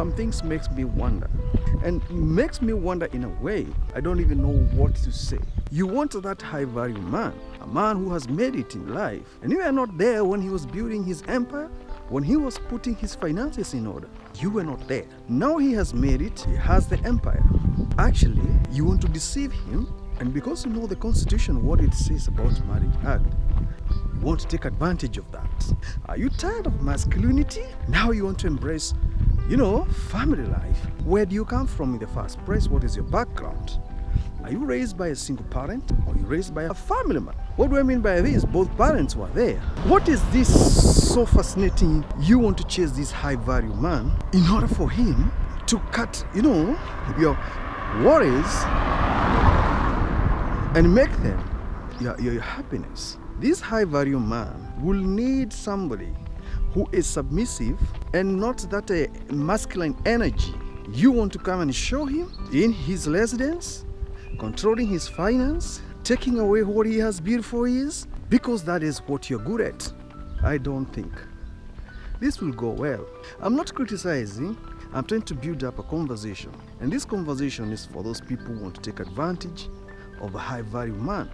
some things makes me wonder. And makes me wonder in a way I don't even know what to say. You want that high value man, a man who has made it in life. And you were not there when he was building his empire, when he was putting his finances in order. You were not there. Now he has made it, he has the empire. Actually, you want to deceive him, and because you know the constitution, what it says about marriage act, you want to take advantage of that. Are you tired of masculinity? Now you want to embrace, you know, family life. Where do you come from in the first place? What is your background? Are you raised by a single parent or you raised by a family man? What do I mean by this? Both parents were there. What is this so fascinating? You want to chase this high value man in order for him to cut, you know, your worries and make them your, your, your happiness. This high value man will need somebody who is submissive and not that a masculine energy. You want to come and show him in his residence, controlling his finance, taking away what he has built for his, because that is what you're good at. I don't think this will go well. I'm not criticizing, I'm trying to build up a conversation. And this conversation is for those people who want to take advantage of a high value man.